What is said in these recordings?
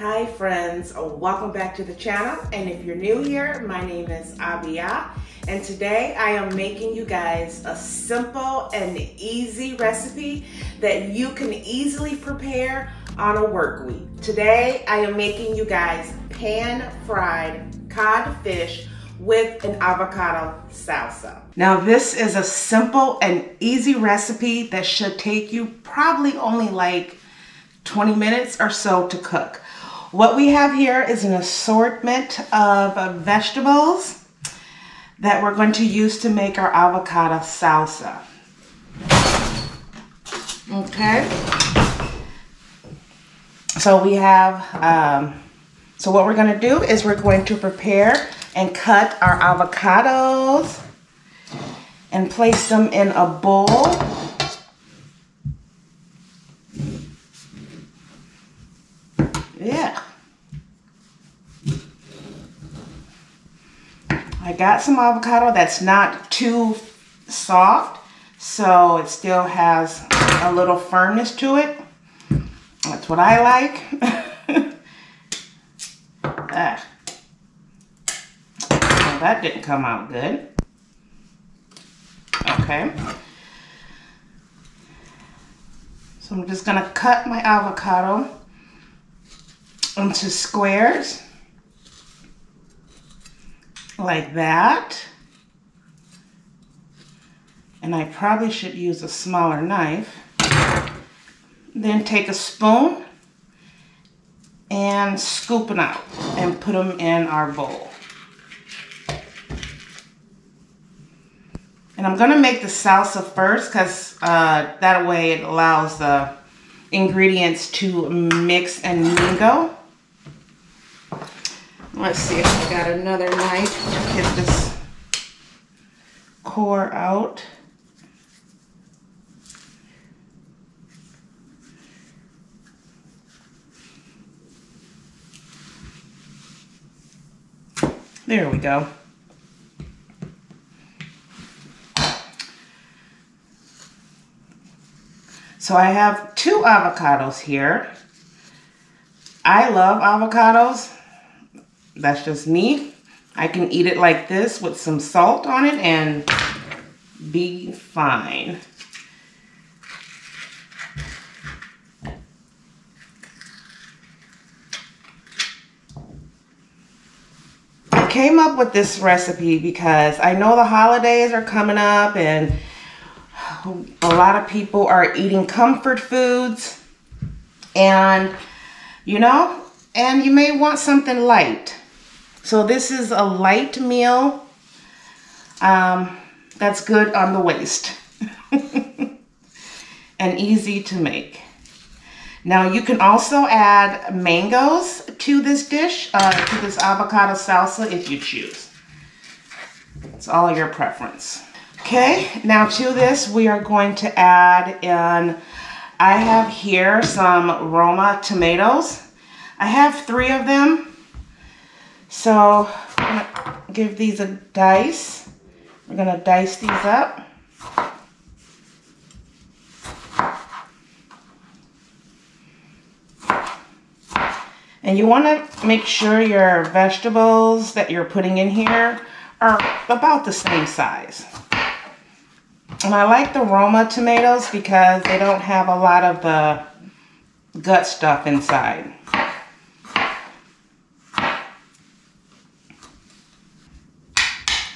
Hi friends, oh, welcome back to the channel. And if you're new here, my name is Abiyah. And today I am making you guys a simple and easy recipe that you can easily prepare on a work week. Today I am making you guys pan fried codfish with an avocado salsa. Now this is a simple and easy recipe that should take you probably only like 20 minutes or so to cook. What we have here is an assortment of vegetables that we're going to use to make our avocado salsa. Okay. So we have, um, so what we're going to do is we're going to prepare and cut our avocados and place them in a bowl. Yeah. I got some avocado that's not too soft, so it still has a little firmness to it. That's what I like. ah well, that didn't come out good. Okay. So I'm just gonna cut my avocado into squares like that. And I probably should use a smaller knife. Then take a spoon and scoop them out and put them in our bowl. And I'm going to make the salsa first because uh, that way it allows the ingredients to mix and mingle. Let's see if I got another knife to get this core out. There we go. So I have two avocados here. I love avocados. That's just me. I can eat it like this with some salt on it and be fine. I came up with this recipe because I know the holidays are coming up and a lot of people are eating comfort foods and you know and you may want something light so this is a light meal um, that's good on the waist and easy to make now you can also add mangoes to this dish uh, to this avocado salsa if you choose it's all your preference Okay, now to this we are going to add in, I have here some Roma tomatoes. I have three of them. So I'm gonna give these a dice. We're gonna dice these up. And you wanna make sure your vegetables that you're putting in here are about the same size. And I like the Roma tomatoes because they don't have a lot of the gut stuff inside.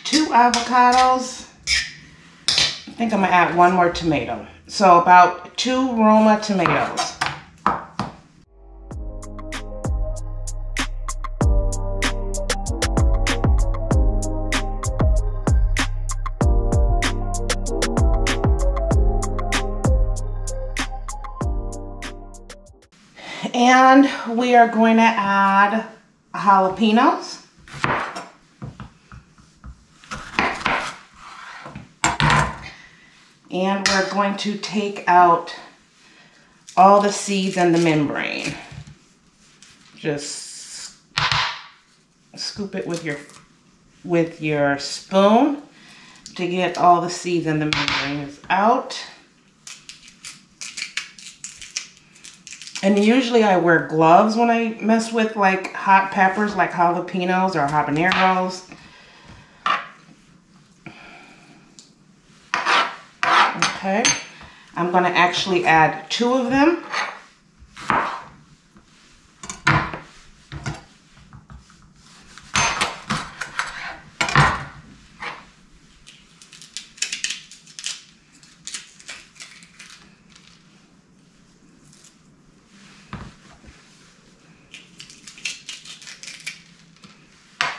Two avocados. I think I'm to add one more tomato. So about two Roma tomatoes. And we are going to add jalapenos. And we're going to take out all the seeds and the membrane. Just scoop it with your with your spoon to get all the seeds and the membranes out. And usually I wear gloves when I mess with like hot peppers, like jalapenos or habaneros. Okay, I'm gonna actually add two of them.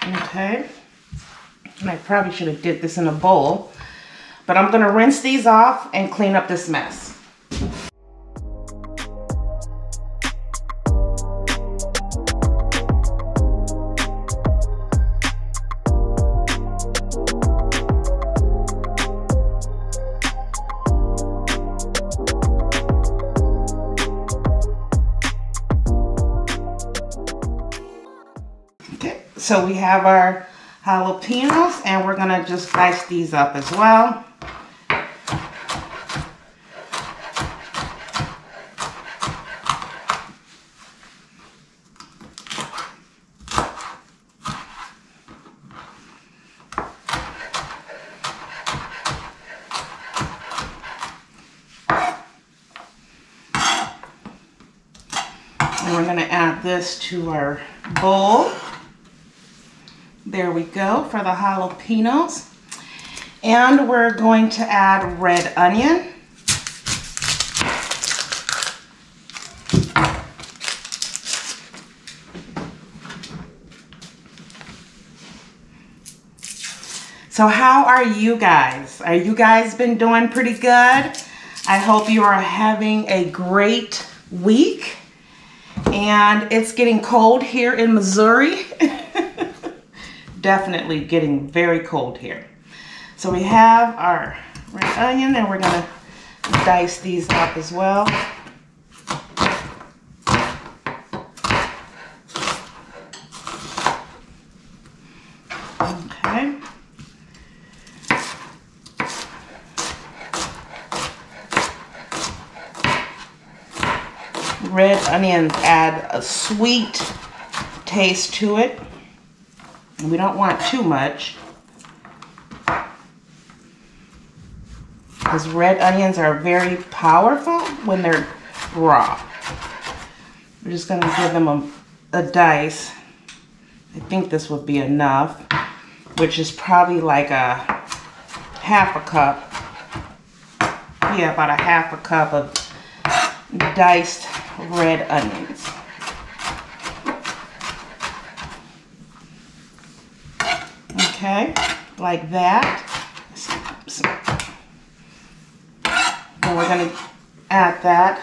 Okay. And I probably should have did this in a bowl. But I'm gonna rinse these off and clean up this mess. Okay, so we have our jalapenos and we're gonna just dice these up as well. And we're gonna add this to our bowl. There we go for the jalapenos. And we're going to add red onion. So how are you guys? Are you guys been doing pretty good? I hope you are having a great week. And it's getting cold here in Missouri. definitely getting very cold here. So we have our red onion and we're gonna dice these up as well. Okay. Onions add a sweet taste to it. We don't want too much. Because red onions are very powerful when they're raw. We're just going to give them a, a dice. I think this would be enough, which is probably like a half a cup. Yeah, about a half a cup of diced red onions. Okay, like that. And we're gonna add that.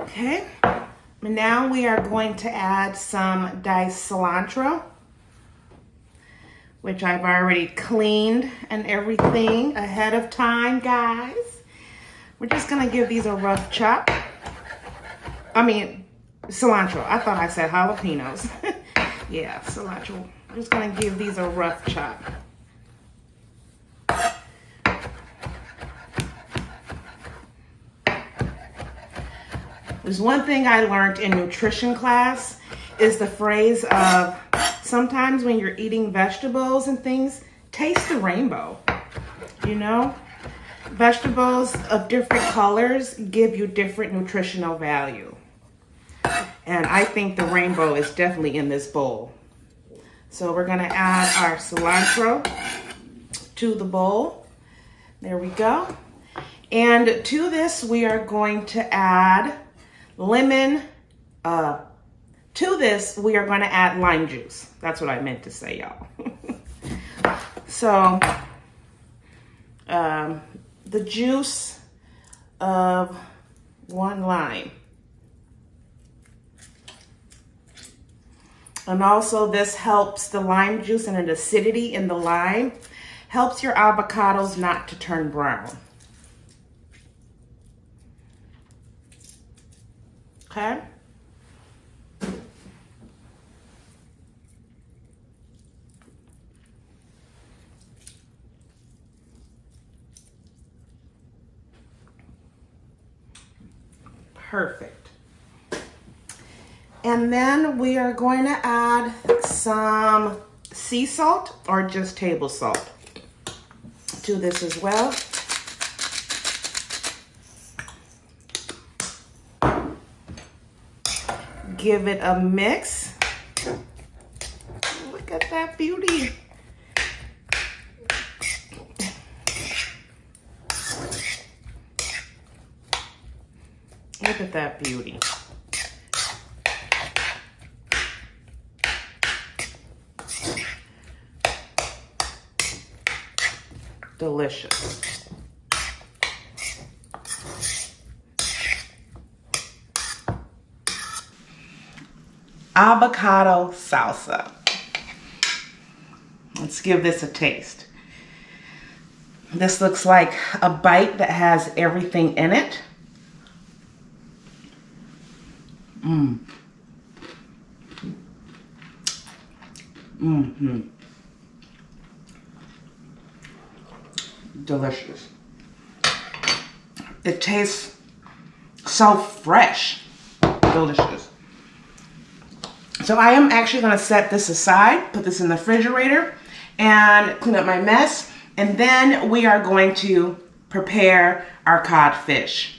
Okay, now we are going to add some diced cilantro, which I've already cleaned and everything ahead of time, guys. We're just gonna give these a rough chop. I mean, cilantro. I thought I said jalapenos. yeah, cilantro I'm just gonna give these a rough chop. There's one thing I learned in nutrition class is the phrase of sometimes when you're eating vegetables and things, taste the rainbow, you know? Vegetables of different colors give you different nutritional value. And I think the rainbow is definitely in this bowl. So we're gonna add our cilantro to the bowl. There we go. And to this, we are going to add lemon. Uh, to this, we are gonna add lime juice. That's what I meant to say, y'all. so, um, the juice of one lime. And also this helps the lime juice and an acidity in the lime helps your avocados not to turn brown. Okay. Perfect. And then we are going to add some sea salt or just table salt to this as well. Give it a mix. Look at that beauty. Look at that beauty. Delicious. Avocado salsa. Let's give this a taste. This looks like a bite that has everything in it. Mmm. Mm-hmm. Delicious. It tastes so fresh. Delicious. So I am actually gonna set this aside, put this in the refrigerator and clean up my mess. And then we are going to prepare our codfish.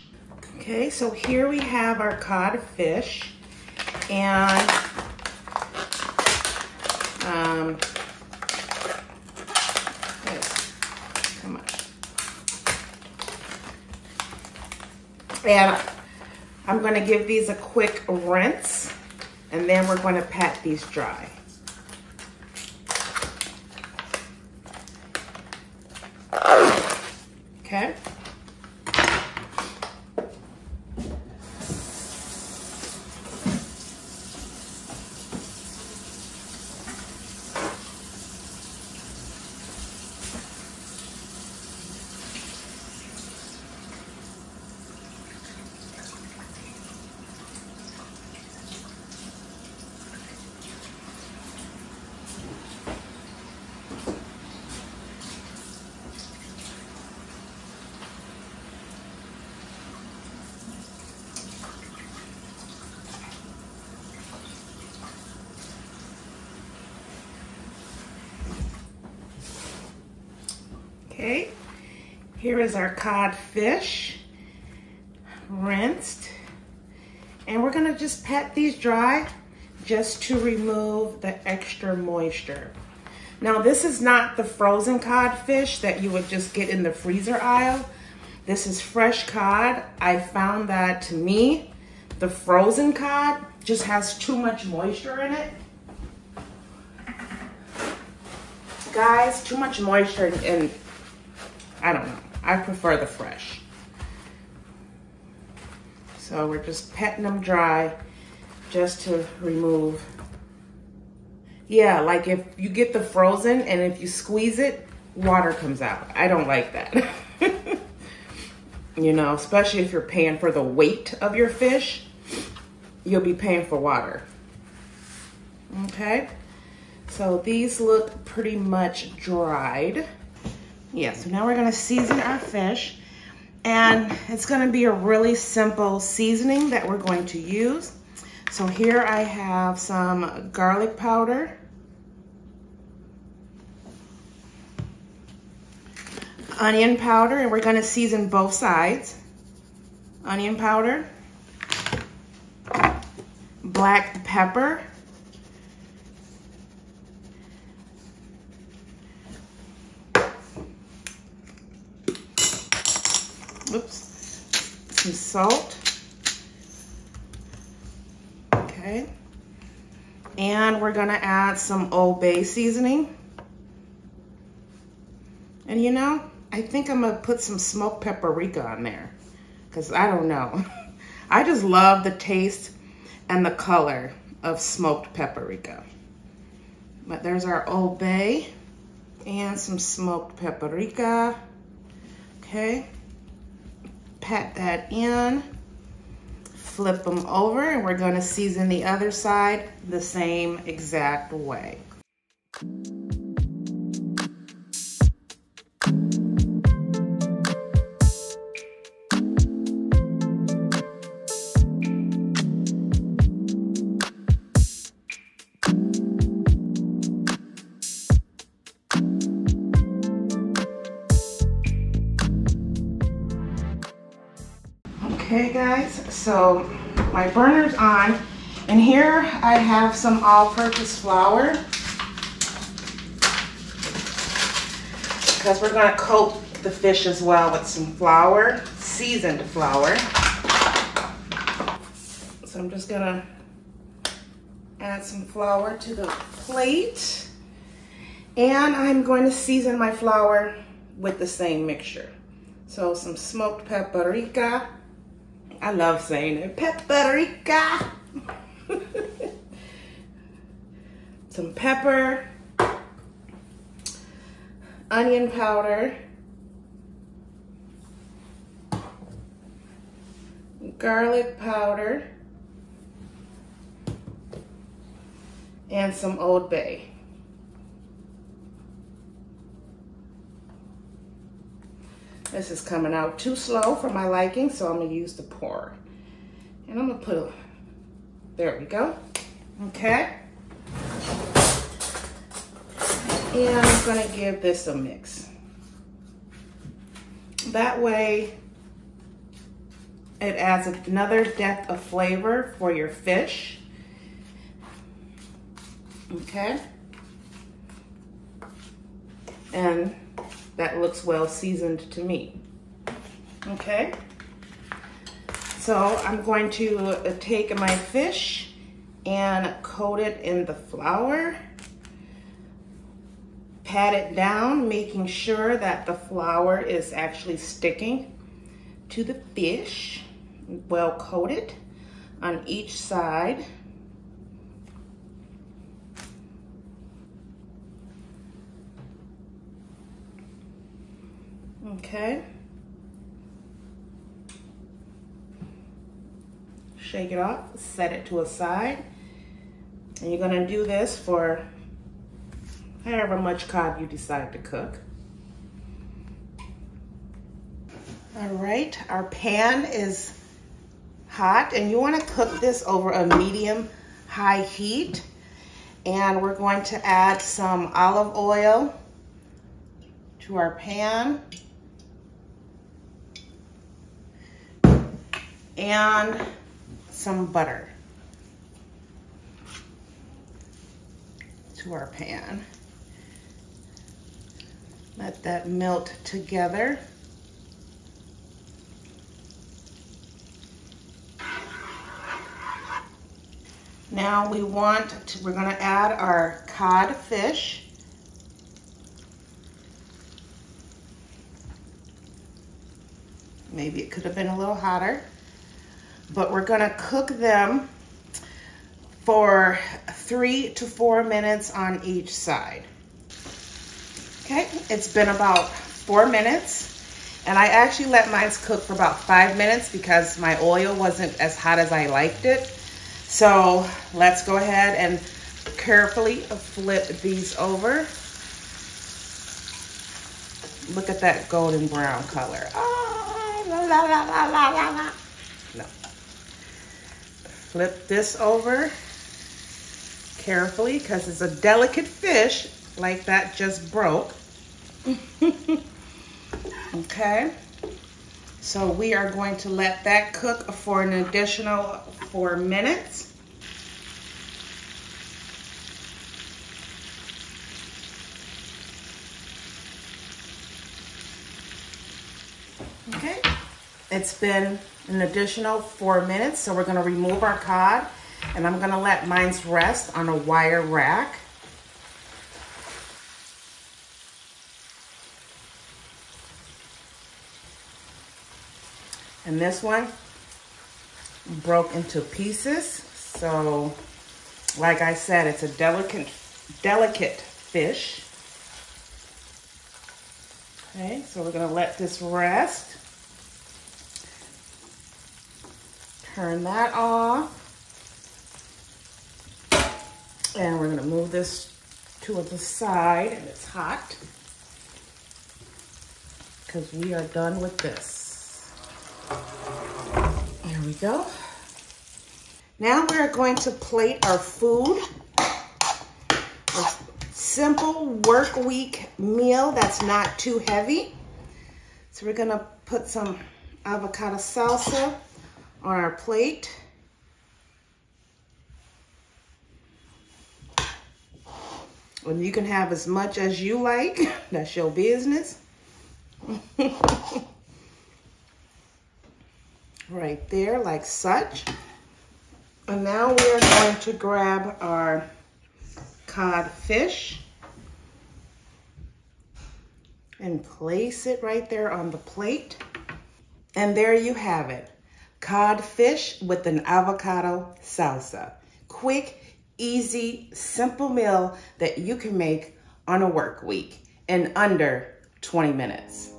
Okay, so here we have our codfish and And I'm gonna give these a quick rinse and then we're gonna pat these dry. Okay. Okay, here is our codfish, rinsed. And we're gonna just pat these dry just to remove the extra moisture. Now this is not the frozen codfish that you would just get in the freezer aisle. This is fresh cod. I found that to me, the frozen cod just has too much moisture in it. Guys, too much moisture in I don't know. I prefer the fresh. So we're just petting them dry just to remove. Yeah, like if you get the frozen and if you squeeze it, water comes out. I don't like that. you know, especially if you're paying for the weight of your fish, you'll be paying for water. Okay, so these look pretty much dried. Yeah, so now we're gonna season our fish and it's gonna be a really simple seasoning that we're going to use. So here I have some garlic powder. Onion powder, and we're gonna season both sides. Onion powder. Black pepper. Oops, some salt. Okay. And we're gonna add some Old Bay seasoning. And you know, I think I'm gonna put some smoked paprika on there because I don't know. I just love the taste and the color of smoked paprika. But there's our Old Bay and some smoked paprika. Okay pat that in, flip them over, and we're gonna season the other side the same exact way. Okay guys, so my burner's on and here I have some all-purpose flour because we're gonna coat the fish as well with some flour, seasoned flour. So I'm just gonna add some flour to the plate and I'm going to season my flour with the same mixture. So some smoked paprika. I love saying it, paprika. some pepper, onion powder, garlic powder, and some Old Bay. This is coming out too slow for my liking, so I'm gonna use the pour. And I'm gonna put there we go, okay? And I'm gonna give this a mix. That way, it adds another depth of flavor for your fish. Okay? And that looks well seasoned to me. Okay? So I'm going to uh, take my fish and coat it in the flour. Pat it down, making sure that the flour is actually sticking to the fish. Well coated on each side. Okay. Shake it off, set it to a side. And you're gonna do this for however much cod you decide to cook. All right, our pan is hot and you wanna cook this over a medium high heat. And we're going to add some olive oil to our pan. And some butter to our pan. Let that melt together. Now we want to, we're gonna add our cod fish. Maybe it could have been a little hotter but we're gonna cook them for three to four minutes on each side. Okay, it's been about four minutes and I actually let mine cook for about five minutes because my oil wasn't as hot as I liked it. So let's go ahead and carefully flip these over. Look at that golden brown color. Oh, la, la, la. Flip this over carefully because it's a delicate fish like that just broke. okay. So we are going to let that cook for an additional four minutes. Okay, it's been an additional four minutes. So we're gonna remove our cod and I'm gonna let mine rest on a wire rack. And this one broke into pieces. So like I said, it's a delicate, delicate fish. Okay, so we're gonna let this rest. Turn that off. And we're gonna move this to the side and it's hot because we are done with this. There we go. Now we're going to plate our food. A simple work week meal that's not too heavy. So we're gonna put some avocado salsa on our plate. And you can have as much as you like. That's your business. right there, like such. And now we are going to grab our codfish and place it right there on the plate. And there you have it, codfish with an avocado salsa. Quick, easy, simple meal that you can make on a work week in under 20 minutes.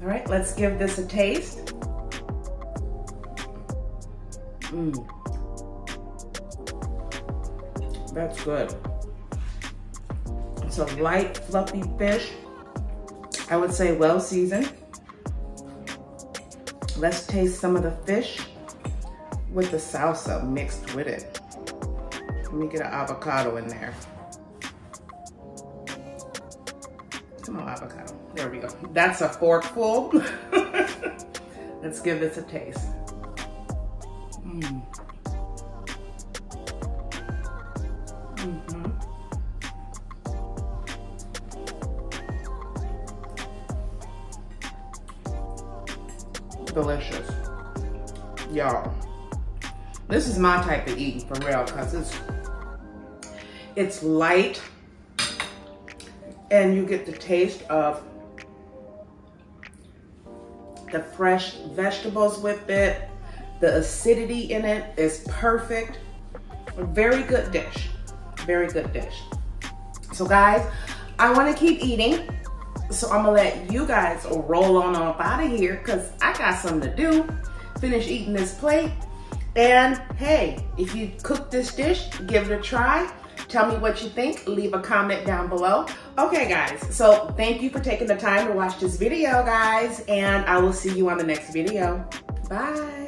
All right, let's give this a taste. Mmm. That's good. It's a light, fluffy fish. I would say well seasoned. Let's taste some of the fish with the salsa mixed with it. Let me get an avocado in there. Come on, avocado. There we go. That's a forkful. Let's give this a taste. Mm. Mm -hmm. Delicious. Y'all. This is my type of eating for real because it's it's light and you get the taste of the fresh vegetables with it. The acidity in it is perfect. Very good dish. Very good dish. So guys, I want to keep eating. So I'm to let you guys roll on up out of here because I got something to do. Finish eating this plate. And hey, if you cook this dish, give it a try. Tell me what you think. Leave a comment down below. Okay, guys. So thank you for taking the time to watch this video, guys. And I will see you on the next video. Bye.